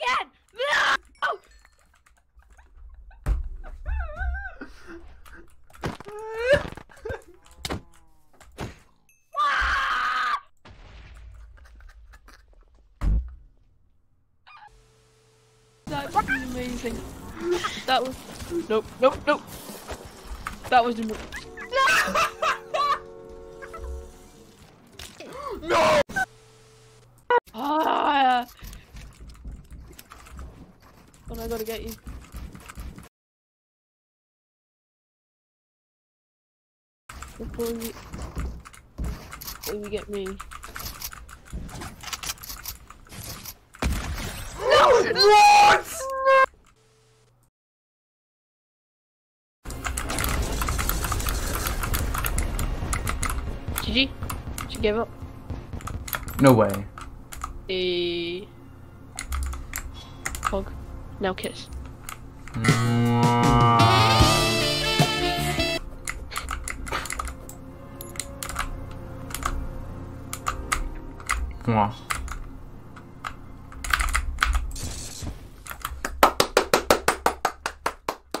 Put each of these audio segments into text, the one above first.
again! No! Ah! That's amazing. That was. Nope, nope, nope. That was. am- No! I gotta get you. Before you. Before you get me. No! What? GG? She gave up. No way. A. Hug. Now kiss. Mwah.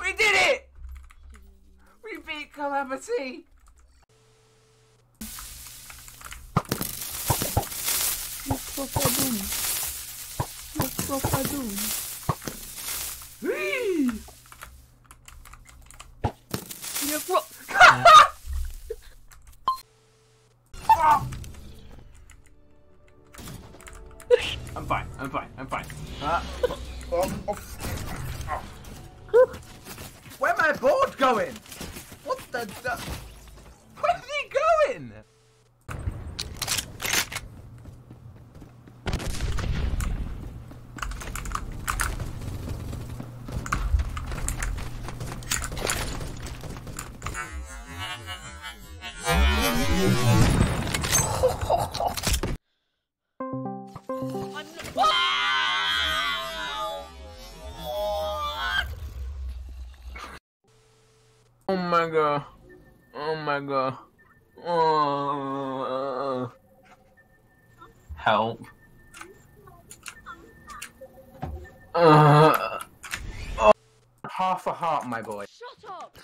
We did it! We beat Calamity! Whee! I'm fine, I'm fine, I'm fine. Uh, oh, oh. Where my board going? What the, Where Where's he going? Oh my god. Oh my god. Oh. Help. Uh, oh. Half a heart, my boy. Shut up!